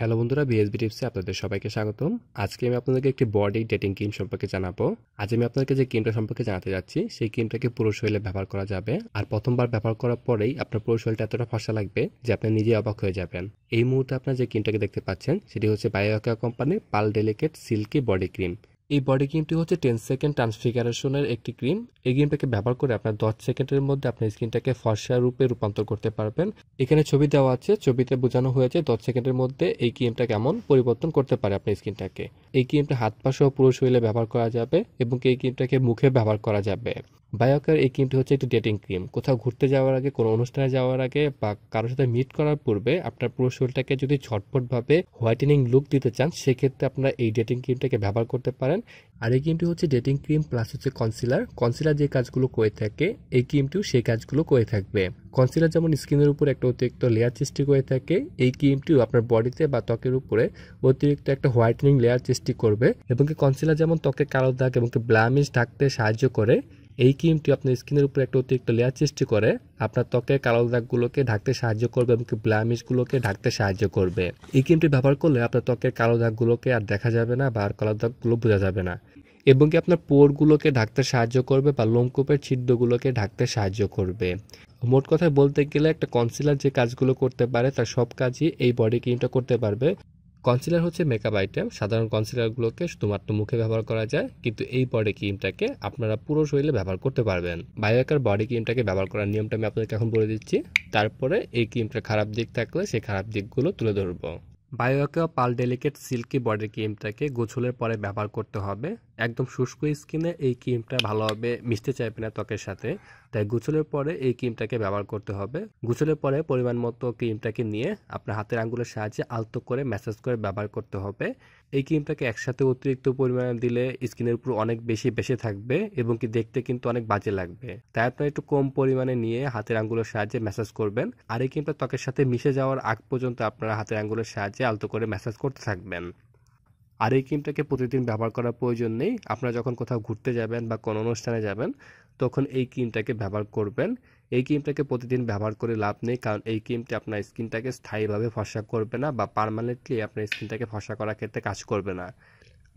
Hello বন্ধুরা BSB টিপসে আপনাদের সবাইকে স্বাগতম। আজকে আমি আপনাদেরকে একটি বডি ডেটিং ক্রিম সম্পর্কে জানাব। আজ আমি আপনাদেরকে যে ক্রিমটা সম্পর্কে জানাতে যাচ্ছি, সেই ক্রিমটাকে পুরো শরীরে ব্যবহার করা যাবে। আর প্রথমবার ব্যবহার করার পরেই আপনার পুরো শরীরটা এতটা ফসা লাগবে যে আপনি নিজে অবাক হয়ে যাবেন। এই মুহূর্তে আপনার যে ক্রিমটাকে দেখতে পাচ্ছেন, সেটি হচ্ছে বায়োকা কোম্পানির পাল ডেলিকেট সিল্কি বডি ক্রিম এই বডি ক্রিমটি হচ্ছে টেন সেকেন্ড ট্রান্সফিগারেশনের একটি ক্রিম এই ক্রিমটাকে ব্যবহার করে আপনার দশ সেকেন্ডের মধ্যে আপনি স্কিনটাকে ফর্সা রূপে রূপান্তর করতে পারবেন। এখানে ছবি দেওয়া আছে, ছবিতে বোঝানো হয়েছে দশ সেকেন্ডের মধ্যে এই ক্রিমটা কেমন পরিবর্তন করতে পারে আপনার স্কিনটাকে এই ক্রিমটা হাত পা সহ পুরো শরীরে ব্যবহার করা যাবে এবং এই ক্রিমটাকে মুখে ব্যবহার করা যাবে। বায়োকার এই ক্রিমটি হচ্ছে একটি ডেটিং ক্রিম। কোথাও ঘুরতে যাওয়ার আগে, কোনো অনুষ্ঠানে যাওয়ার আগে বা কারোর সাথে মিট করার পূর্বে আপনার পুরো শরীরটাকে যদি ঝটপটভাবে হোয়াইটেনিং লুক দিতে চান, সেক্ষেত্রে আপনারা এই ডেটিং ক্রিমটাকে ব্যবহার করতে পারেন। আর এই ক্রিমটি হচ্ছে ডেটিং ক্রিম প্লাস হচ্ছে কনসিলার কনসিলার যে কাজগুলো করে থাকে, এই ক্রিমটিও সেই কাজগুলো করে থাকবে। কনসিলার যেমন স্কিনের উপর একটা অতিরিক্ত লেয়ার সৃষ্টি করে থাকে, এই ক্রিমটিও আপনার বডিতে বা ত্বকের উপরে অতিরিক্ত একটা হোয়াইটেনিং লেয়ার সৃষ্টি করবে। এবং কনসিলার যেমন ত্বকে কালো দাগ এবং ব্লামিশ ঢাকতে সাহায্য করে এই ক্রিমটি আপনার স্কিনের উপর একটা অতিরিক্ত লেয়ার সৃষ্টি করে, আপনার ত্বকের কালো দাগগুলোকে ঢাকতে সাহায্য করবে এবং ব্লামিশগুলোকে ঢাকতে সাহায্য করবে। এই ক্রিমটি ব্যবহার করলে আপনার ত্বকের কালো দাগগুলোকে আর দেখা যাবে না বা আর কালো দাগগুলো বোঝা যাবে না। এবং কি আপনার পোরগুলোকে ঢাকতে সাহায্য করবে বা লোমকূপের ছিদ্রগুলোকে ঢাকতে সাহায্য করবে। মোট কথায় বলতে গেলে একটা কনসিলার যে কাজগুলো করতে পারে, তার সব কাজই এই বডি ক্রিমটা করতে পারবে। কনসিলার হচ্ছে মেকআপ আইটেম সাধারণ কনসিলারগুলোকে শুধুমাত্র মুখে ব্যবহার করা যায়, কিন্তু এই বডি ক্রিমটাকে আপনারা পুরো শরীরে ব্যবহার করতে পারবেন। বায়োকার বডি ক্রিমটাকে ব্যবহার করার নিয়মটা আমি আপনাকে এখন বলে দিচ্ছি। তারপরে এই ক্রিমটা খারাপ দিক থাকলে সেই খারাপ দিকগুলো তুলে ধরবো। বায়োকা পাল ডেলিকেট সিল্কি বডি ক্রিমটাকে গোছলের পরে ব্যবহার করতে হবে। একদম শুষ্ক স্কিনে এই ক্রিমটা ভালোভাবে মিশতে চাইবে না ত্বকের সাথে। তাই গোছলের পরে এই ক্রিমটাকে ব্যবহার করতে হবে। গোছলের পরে পরিমাণ মতো ক্রিমটাকে নিয়ে আপনার হাতের আঙ্গুলের সাহায্যে আলতো করে ম্যাসাজ করে ব্যবহার করতে হবে। এই ক্রিমটাকে একসাথে অতিরিক্ত পরিমাণে দিলে স্কিনের উপর অনেক বেশি বেশি থাকবে এবং কি দেখতে কিন্তু অনেক বাজে লাগবে। তাই আপনার একটু কম পরিমাণে নিয়ে হাতের আঙ্গুলের সাহায্যে ম্যাসাজ করবেন। আর এই ক্রিমটা ত্বকের সাথে মিশে যাওয়ার আগ পর্যন্ত আপনারা হাতের আঙ্গুলের সাহায্যে আলতো করে ম্যাসাজ করতে থাকবেন। আর এই ক্রিমটাকে প্রতিদিন ব্যবহার করার প্রয়োজন নেই। আপনারা যখন কোথাও ঘুরতে যাবেন বা কোনো অনুষ্ঠানে যাবেন, তখন এই ক্রিমটাকে ব্যবহার করবেন। এই ক্রিমটাকে প্রতিদিন ব্যবহার করে লাভ নেই, কারণ এই ক্রিমটি আপনার স্কিনটাকে স্থায়ীভাবে ফসা করবে না বা পারমানেন্টলি আপনার স্কিনটাকে ফসা করার ক্ষেত্রে কাজ করবে না।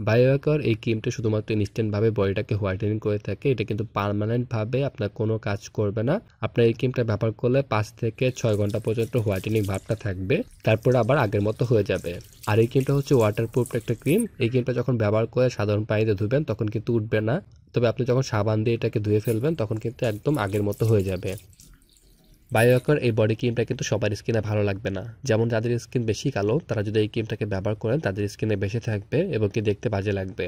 বায়োয়াকার এই ক্রিমটা শুধুমাত্র ইনস্ট্যান্টভাবে বডিটাকে হোয়াইটেনিং করে থাকে। এটা কিন্তু পারমানেন্টভাবে আপনার কোনো কাজ করবে না। আপনার এই ক্রিমটা ব্যবহার করলে পাঁচ থেকে ছয় ঘণ্টা পর্যন্ত হোয়াইটেনিং ভাবটা থাকবে। তারপরে আবার আগের মতো হয়ে যাবে। আর এই ক্রিমটা হচ্ছে ওয়াটারপ্রুফ একটা ক্রিম এই ক্রিমটা যখন ব্যবহার করে সাধারণ পানিতে ধুবেন, তখন কিন্তু উঠবে না। তবে আপনি যখন সাবান দিয়ে এটাকে ধুয়ে ফেলবেন, তখন কিন্তু একদম আগের মতো হয়ে যাবে। বায়োকার এই বডি ক্রিমটা কিন্তু সবার স্কিনে ভালো লাগবে না। যেমন যাদের স্কিন বেশি কালো, তারা যদি এই ক্রিমটাকে ব্যবহার করেন, তাদের স্কিনে বেশি থাকবে এবং কি দেখতে বাজে লাগবে।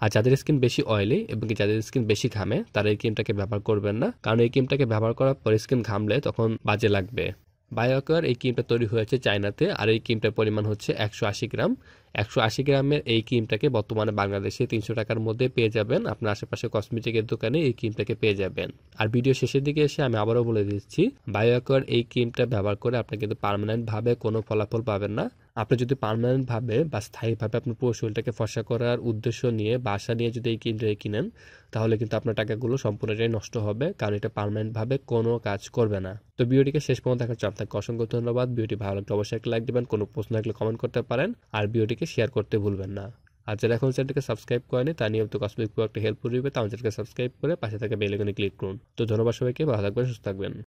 আর যাদের স্কিন বেশি অয়েলি এবং কি যাদের স্কিন বেশি ঘামে, তারা এই ক্রিমটাকে ব্যবহার করবেন না। কারণ এই ক্রিমটাকে ব্যবহার করার পর স্কিন ঘামলে তখন বাজে লাগবে। বায়োকার এই ক্রিমটা তৈরি হয়েছে চায়নাতে, আর এই ক্রিমটার পরিমাণ হচ্ছে একশো আশি গ্রাম। একশো আশি গ্রামের এই ক্রিমটাকে বর্তমানে বাংলাদেশে তিনশো টাকার মধ্যে পেয়ে যাবেন। আপনার আশেপাশে কসমেটিকের দোকানে এই ক্রিমটাকে পেয়ে যাবেন। আর ভিডিও শেষের দিকে এসে আমি আবারও বলে দিচ্ছি, বায়োকার এই ক্রিমটা ব্যবহার করে আপনি কিন্তু পারমানেন্টভাবে কোনো ফলাফল পাবেন না। আপনি যদি পারমানেন্টভাবে বা স্থায়ীভাবে আপনার পুরো শরীরটাকে ফসা করার উদ্দেশ্য নিয়ে বাসা নিয়ে যদি এই ক্রিমটাকে কিনেন, তাহলে কিন্তু আপনার টাকাগুলো সম্পূর্ণটাই নষ্ট হবে, কারণ এটা পারমানেন্টভাবে কোনো কাজ করবে না। তো ভিডিওটিকে শেষ পর্যন্ত দেখার জন্য আপনাকে অসংখ্য ধন্যবাদ। ভিডিওটি ভালো লাগলে অবশ্যই একটা লাইক দেবেন, কোনো প্রশ্ন থাকলে কমেন্ট করতে পারেন, আর ভিডিওটিকে শেয়ার করতে ভুলবেন না। আর যারা এখন চ্যানেলটিকে সাবস্ক্রাইব করেনি তার নিয়মিত কসমেটিক একটা হেল্প করবে তাও চ্যানেলকে সাবস্ক্রাইব করে পাশে থাকা বেল আইকনে ক্লিক করুন। তো ধন্যবাদ সবাইকে, ভালো থাকবেন, সুস্থ থাকবেন।